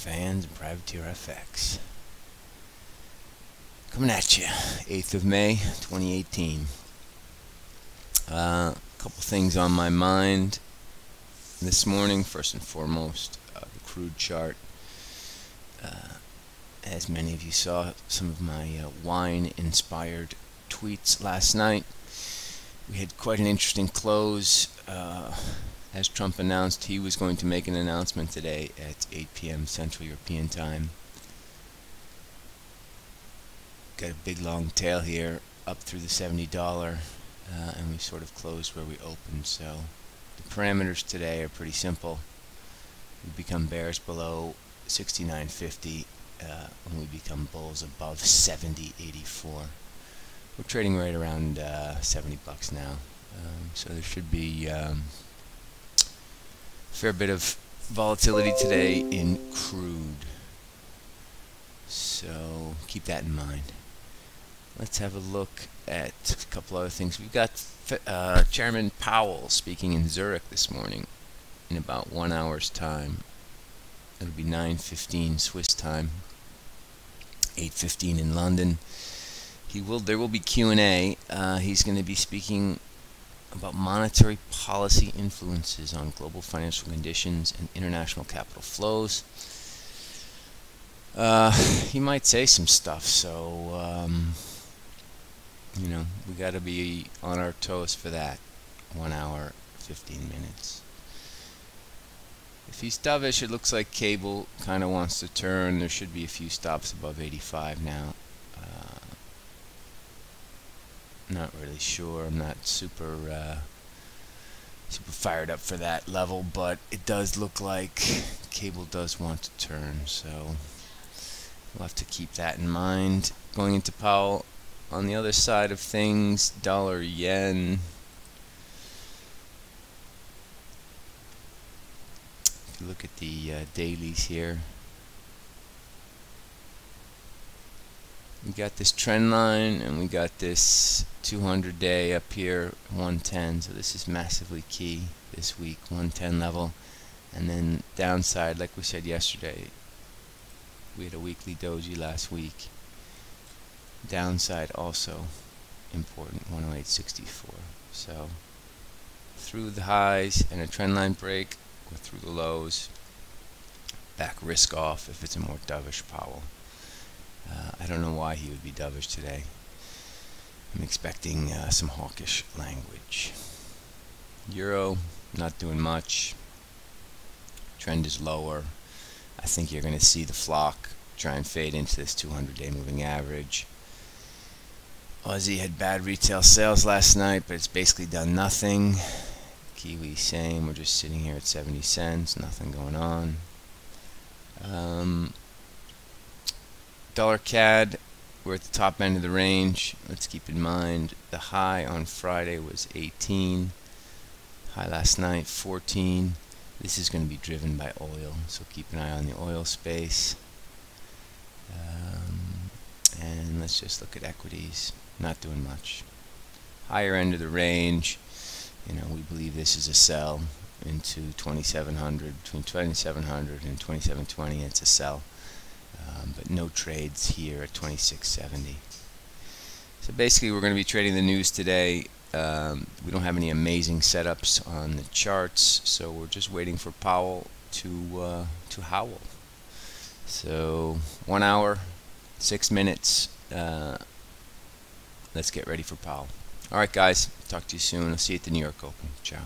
fans and Privateer FX. Coming at you, 8th of May, 2018. A uh, couple things on my mind this morning. First and foremost, uh, the crude chart. Uh, as many of you saw, some of my uh, wine-inspired tweets last night. We had quite an interesting close. As Trump announced, he was going to make an announcement today at 8 p.m. Central European Time. Got a big long tail here up through the $70, uh, and we sort of closed where we opened. So the parameters today are pretty simple. We become bears below 69.50 uh, when we become bulls above 70.84. We're trading right around uh, 70 bucks now, um, so there should be um, fair bit of volatility today in crude. So keep that in mind. Let's have a look at a couple other things. We've got uh, Chairman Powell speaking in Zurich this morning in about one hour's time. It'll be 9.15 Swiss time, 8.15 in London. He will. There will be Q&A. Uh, he's going to be speaking about monetary policy influences on global financial conditions and international capital flows. Uh, he might say some stuff, so um, you know we got to be on our toes for that. One hour, 15 minutes. If he's dovish, it looks like cable kind of wants to turn. There should be a few stops above 85 now. Not really sure. I'm not super uh, super fired up for that level, but it does look like cable does want to turn, so we'll have to keep that in mind. Going into Powell, on the other side of things, dollar yen. If you look at the uh, dailies here, we got this trend line and we got this 200 day up here 110 so this is massively key this week 110 level. And then downside like we said yesterday we had a weekly doji last week. Downside also important 108.64 so through the highs and a trend line break or through the lows back risk off if it's a more dovish Powell uh, I don't know why he would be dovish today. I'm expecting uh, some hawkish language. Euro, not doing much. Trend is lower. I think you're going to see the flock try and fade into this 200-day moving average. Aussie had bad retail sales last night, but it's basically done nothing. Kiwi same. We're just sitting here at 70 cents. Nothing going on. Um, dollar CAD we're at the top end of the range. Let's keep in mind the high on Friday was 18 high last night 14 this is going to be driven by oil so keep an eye on the oil space. Um, and let's just look at equities not doing much. Higher end of the range you know we believe this is a sell into 2700 between 2700 and 2720 it's a sell um, but no trades here at 2670. So basically we're going to be trading the news today. Um, we don't have any amazing setups on the charts, so we're just waiting for Powell to uh, to howl. So one hour, six minutes. Uh, let's get ready for Powell. All right, guys. Talk to you soon. I'll see you at the New York Open. Ciao.